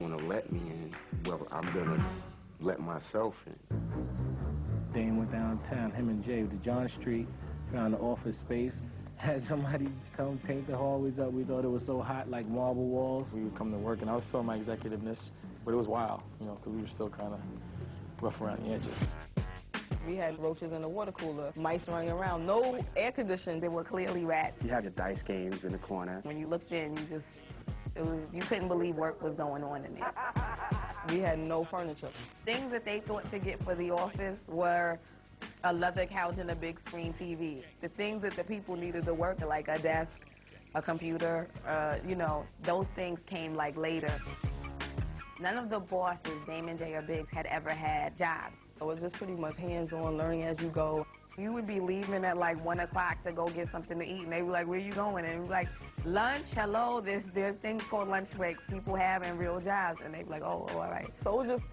want to let me in, well, I'm going to let myself in. Dame went downtown, him and Jay, to John Street, found an office space, had somebody come paint the hallways up. We thought it was so hot, like marble walls. We would come to work, and I was feeling my executiveness, but it was wild, you know, because we were still kind of rough around the edges. We had roaches in the water cooler, mice running around, no air conditioning. They were clearly rats. You had your dice games in the corner. When you looked in, you just, it was, you couldn't believe work was going on in there. We had no furniture. Things that they thought to get for the office were a leather couch and a big screen TV. The things that the people needed to work, like a desk, a computer, uh, you know, those things came like later. None of the bosses, Damon, Jay or Biggs, had ever had jobs. So it was just pretty much hands-on, learning as you go. You would be leaving at like 1 o'clock to go get something to eat, and they were like, where you going? And we like, lunch, hello, there's, there's things called lunch breaks people have in real jobs. And they'd be like, oh, oh, all right. So it was just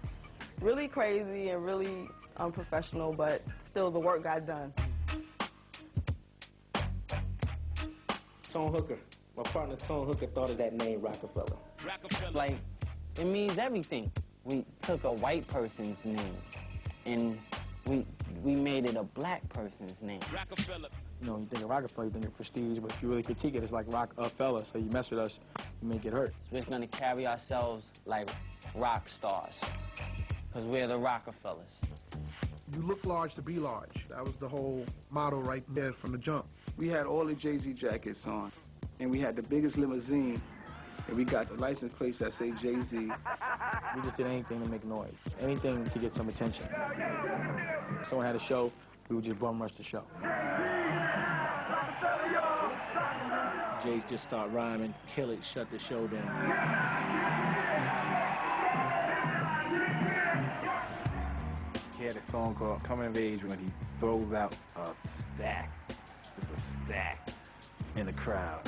really crazy and really unprofessional, but still the work got done. Tone Hooker. My partner Tone Hooker thought of that name, Rockefeller. Like, it means everything. We took a white person's name and we we made it a black person's name. You know, you think of Rockefeller, you think of prestige, but if you really critique it, it's like Rockefeller. So you mess with us, you may get hurt. So we're gonna carry ourselves like rock stars, because we're the Rockefellers. You look large to be large. That was the whole motto right there from the jump. We had all the Jay-Z jackets on, and we had the biggest limousine, and we got the license plates that say Jay-Z. We just did anything to make noise, anything to get some attention. If someone had a show, we would just bum rush the show. Jays just start rhyming, kill it, shut the show down. He had a song called Coming of Age when he throws out a stack. Just a stack in the crowd.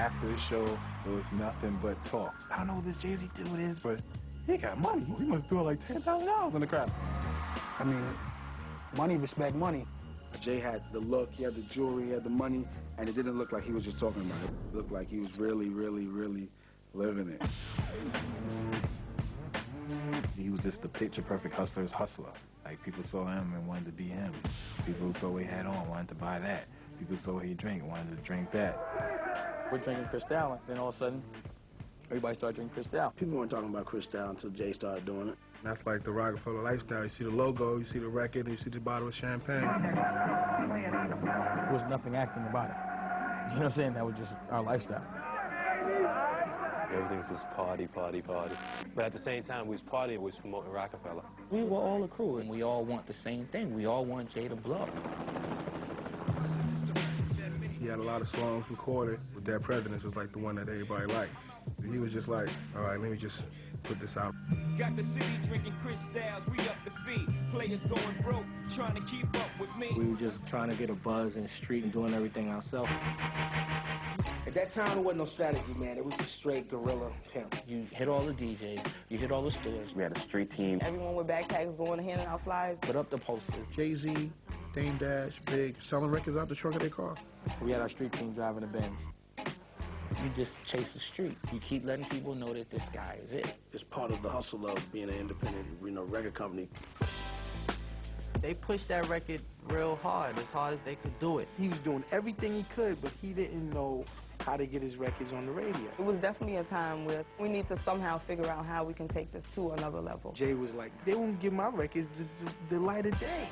After the show, it was nothing but talk. I don't know what this Jay-Z dude is, but he got money. He must throw like $10,000 in the crowd. I mean, money respect money. Jay had the look, he had the jewelry, he had the money, and it didn't look like he was just talking about it. It looked like he was really, really, really living it. He was just the picture perfect hustler's hustler. Like people saw him and wanted to be him. People saw what he had on, wanted to buy that. People saw what he drank, wanted to drink that. We're drinking Cristal, and then all of a sudden, everybody started drinking Cristal. People weren't talking about Cristal until Jay started doing it. That's like the Rockefeller lifestyle. You see the logo, you see the record, and you see the bottle of champagne. There was nothing acting about it. You know what I'm saying? That was just our lifestyle. Everything's just party, party, party. But at the same time, we was partying, we was promoting Roc-A-Fella. We were all a crew, and we all want the same thing. We all want Jay to blow. He had a lot of songs recorded, but that Presidents was like the one that everybody liked. He was just like, all right, let me just put this out. Got the city drinking Cristals, we up the feet. Players going broke, trying to keep up with me. We were just trying to get a buzz in the street and doing everything ourselves. At that time, there wasn't no strategy, man. It was just straight guerrilla pimp. You hit all the DJs, you hit all the stores, We had a street team. Everyone with backpacks going handing out flyers. put up the posters. Jay-Z, Dame Dash, Big, selling records out the trunk of their car. We had our street team driving the Benz. You just chase the street. You keep letting people know that this guy is it. It's part of the hustle of being an independent, you know, record company. They pushed that record real hard, as hard as they could do it. He was doing everything he could, but he didn't know how to get his records on the radio. It was definitely a time where we need to somehow figure out how we can take this to another level. Jay was like, they won't give my records the, the, the light of day.